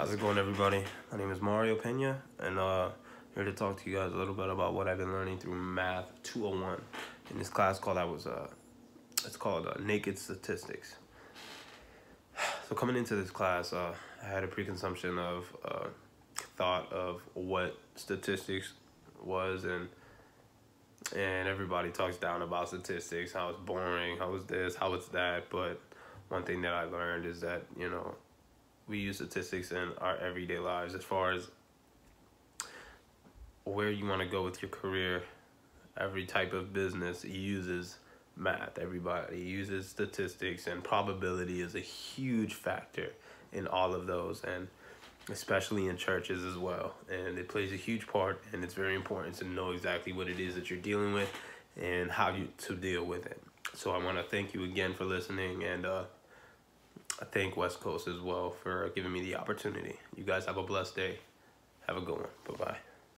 How's it going, everybody? My name is Mario Peña, and uh, here to talk to you guys a little bit about what I've been learning through Math 201 in this class called I was uh, it's called uh, Naked Statistics. So coming into this class, uh, I had a preconception of uh, thought of what statistics was, and and everybody talks down about statistics, how it's boring, how it's this, how it's that. But one thing that I learned is that you know we use statistics in our everyday lives as far as where you want to go with your career. Every type of business uses math. Everybody uses statistics, and probability is a huge factor in all of those, and especially in churches as well. And it plays a huge part, and it's very important to know exactly what it is that you're dealing with and how you to deal with it. So I want to thank you again for listening, and uh, I thank West Coast as well for giving me the opportunity. You guys have a blessed day. Have a good one. Bye bye.